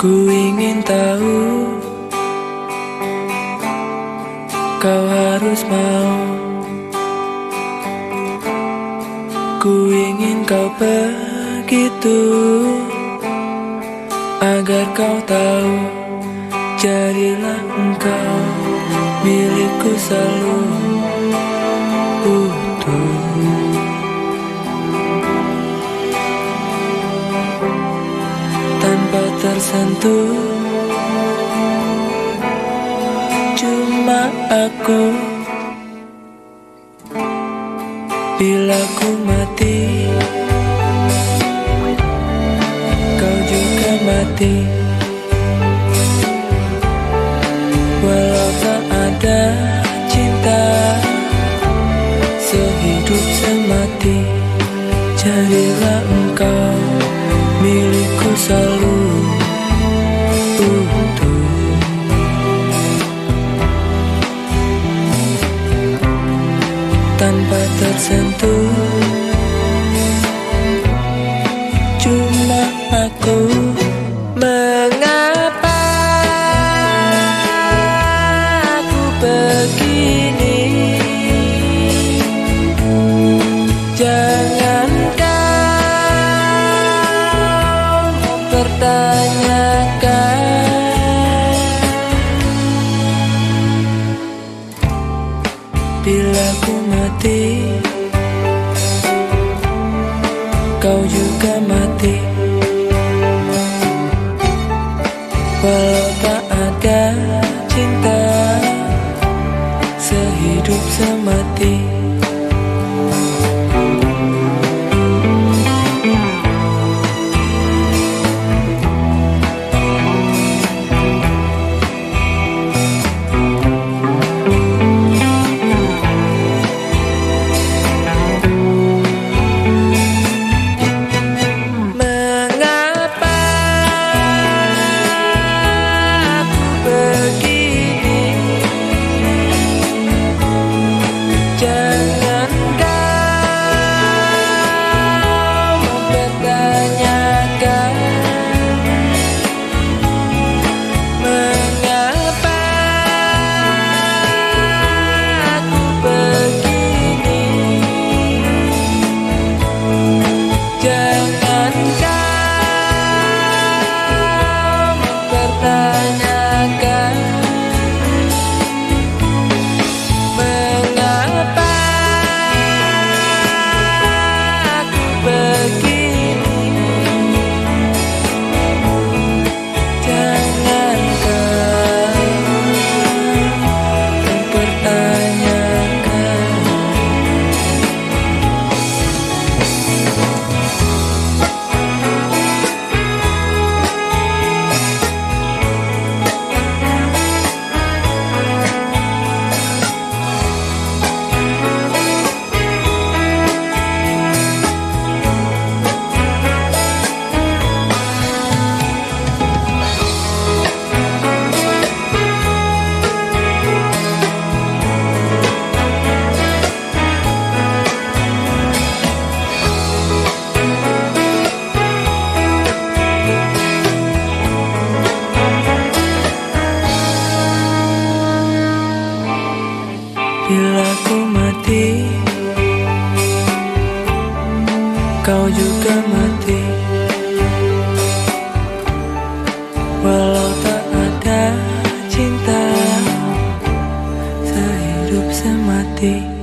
Ku ingin tahu Kau harus mau. Ku ingin kau begitu Agar kau tahu Tersentuh. Cuma aku. Bila ku mati Kau juga mati. Walau tak ada cinta Sehidup semati Jadilah engkau milikku selalu Tanpa tersentuh. Cuma aku Mengapa aku begini? Jangan kau mempertanyakan Bila ku mati Kau juga mati. Walau tak ada cinta Sehidup semati Kau juga mati. Walau tak ada cinta Sehidup semati